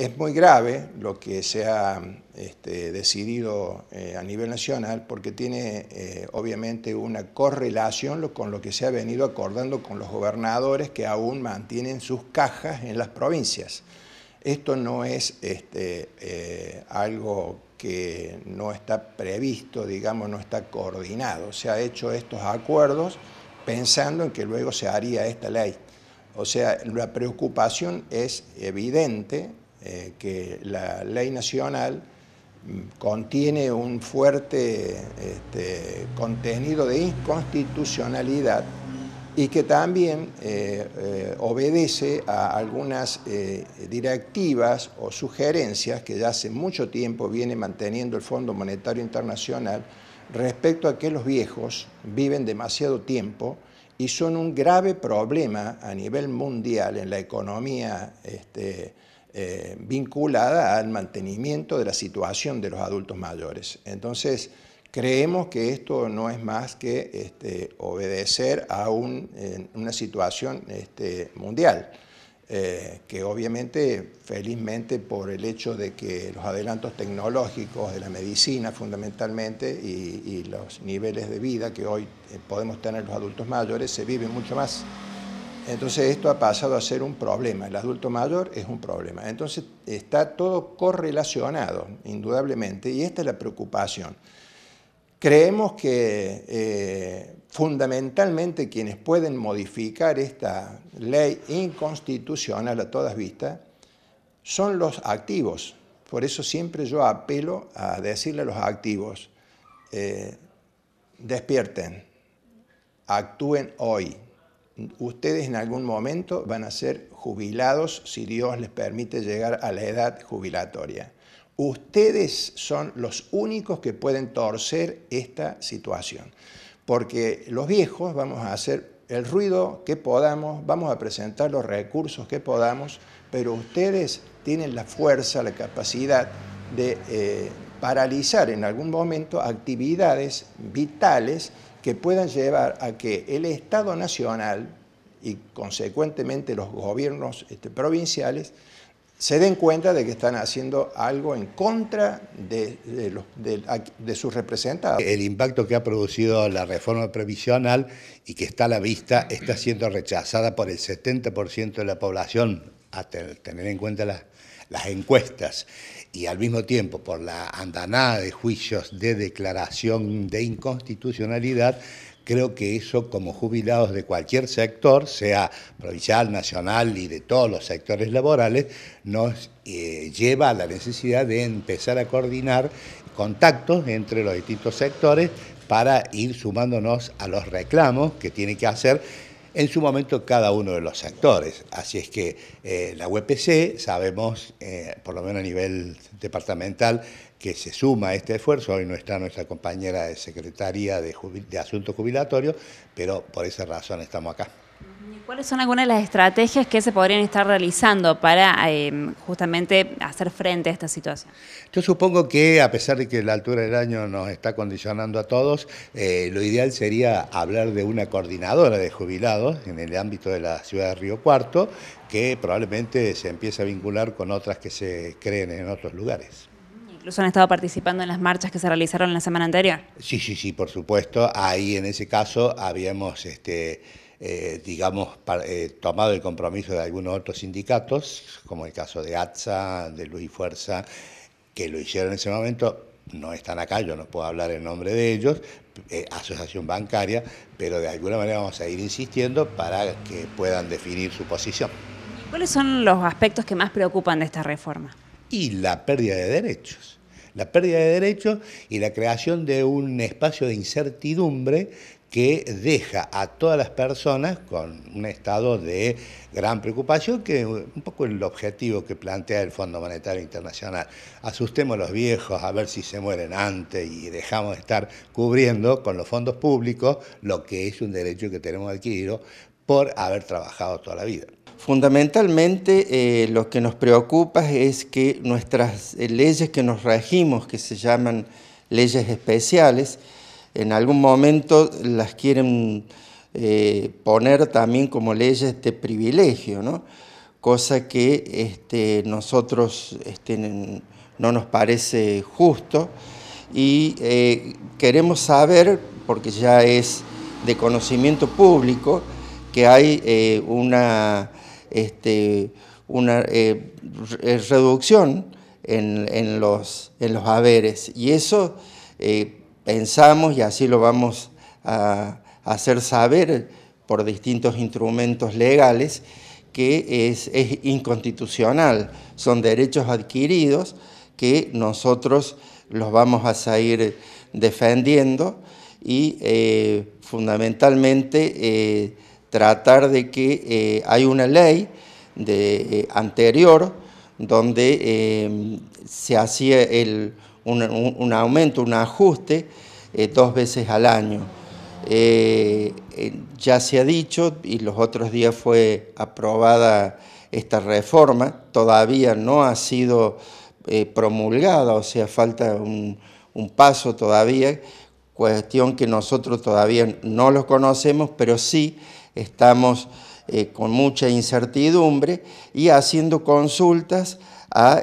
es muy grave lo que se ha este, decidido eh, a nivel nacional porque tiene eh, obviamente una correlación con lo que se ha venido acordando con los gobernadores que aún mantienen sus cajas en las provincias. Esto no es este, eh, algo que no está previsto, digamos, no está coordinado. Se ha hecho estos acuerdos pensando en que luego se haría esta ley. O sea, la preocupación es evidente eh, que la ley nacional contiene un fuerte este, contenido de inconstitucionalidad y que también eh, eh, obedece a algunas directivas o sugerencias que ya hace mucho tiempo viene manteniendo el Fondo Monetario Internacional respecto a que los viejos viven demasiado tiempo y son un grave problema a nivel mundial en la economía este, eh, vinculada al mantenimiento de la situación de los adultos mayores. Entonces, creemos que esto no es más que este, obedecer a una situación este, mundial, eh, que obviamente, felizmente, por el hecho de que los adelantos tecnológicos de la medicina fundamentalmente y, los niveles de vida que hoy eh, podemos tener los adultos mayores, se viven mucho más. Entonces esto ha pasado a ser un problema, el adulto mayor es un problema. Entonces está todo correlacionado, indudablemente, y esta es la preocupación. Creemos que eh, fundamentalmente quienes pueden modificar esta ley inconstitucional a todas vistas son los activos. Por eso siempre yo apelo a decirle a los activos, eh, despierten, actúen hoy, ustedes en algún momento van a ser jubilados si Dios les permite llegar a la edad jubilatoria. Ustedes son los únicos que pueden torcer esta situación, porque los viejos vamos a hacer el ruido que podamos, vamos a presentar los recursos que podamos, pero ustedes tienen la fuerza, la capacidad de eh, paralizar en algún momento actividades vitales que puedan llevar a que el Estado Nacional y consecuentemente los gobiernos este, provinciales se den cuenta de que están haciendo algo en contra de, sus representados. El impacto que ha producido la reforma previsional y que está a la vista está siendo rechazada por el 70% de la población, a tener en cuenta las encuestas y al mismo tiempo por la andanada de juicios de declaración de inconstitucionalidad, creo que eso como jubilados de cualquier sector, sea provincial, nacional y de todos los sectores laborales, nos eh, lleva a la necesidad de empezar a coordinar contactos entre los distintos sectores para ir sumándonos a los reclamos que tiene que hacer en su momento cada uno de los sectores. Así es que eh, la UPC, sabemos, eh, por lo menos a nivel departamental, que se suma a este esfuerzo. Hoy no está nuestra compañera de Secretaría de, de Asuntos Jubilatorios, pero por esa razón estamos acá. ¿Cuáles son algunas de las estrategias que se podrían estar realizando para em, justamente hacer frente a esta situación? Yo supongo que a pesar de que la altura del año nos está condicionando a todos, eh, lo ideal sería hablar de una coordinadora de jubilados en el ámbito de la ciudad de Río Cuarto, que probablemente se empiece a vincular con otras que se creen en otros lugares. Incluso han estado participando en las marchas que se realizaron la semana anterior. Sí, sí, sí, por supuesto. Ahí en ese caso habíamos este, eh, digamos, eh, tomado el compromiso de algunos otros sindicatos, como el caso de ATSA, de Luis Fuerza, que lo hicieron en ese momento, no están acá, yo no puedo hablar en nombre de ellos, eh, asociación bancaria, pero de alguna manera vamos a ir insistiendo para que puedan definir su posición. ¿Cuáles son los aspectos que más preocupan de esta reforma? Y la pérdida de derechos la pérdida de derechos y la creación de un espacio de incertidumbre que deja a todas las personas con un estado de gran preocupación, que es un poco el objetivo que plantea el Fondo Monetario Internacional. Asustemos a los viejos a ver si se mueren antes y dejamos de estar cubriendo con los fondos públicos lo que es un derecho que tenemos adquirido por haber trabajado toda la vida. Fundamentalmente eh, lo que nos preocupa es que nuestras eh, leyes que nos regimos, que se llaman leyes especiales, en algún momento las quieren eh, poner también como leyes de privilegio, ¿no? cosa que este, nosotros este, no nos parece justo y eh, queremos saber, porque ya es de conocimiento público, que hay eh, una, este, una reducción en, los, en los haberes y eso pensamos y así lo vamos a hacer saber por distintos instrumentos legales, que es, inconstitucional. Son derechos adquiridos que nosotros los vamos a seguir defendiendo y eh, fundamentalmente eh, tratar de que eh, hay una ley de, anterior donde se hacía el, un, aumento, un ajuste dos veces al año. ya se ha dicho y los otros días fue aprobada esta reforma, todavía no ha sido promulgada, o sea, falta un, paso todavía, cuestión que nosotros todavía no lo conocemos, pero sí estamos eh, con mucha incertidumbre y haciendo consultas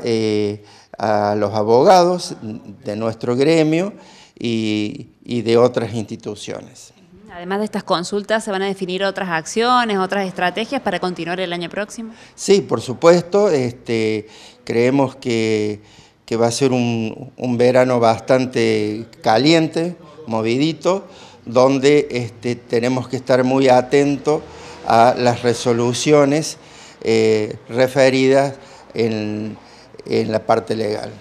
eh, a, los abogados de nuestro gremio y, y de otras instituciones. Además de estas consultas, ¿se van a definir otras acciones, otras estrategias para continuar el año próximo? Sí, por supuesto. Este, creemos que, que va a ser un, un verano bastante caliente, movidito, donde este, tenemos que estar muy atentos a las resoluciones eh, referidas en la parte legal.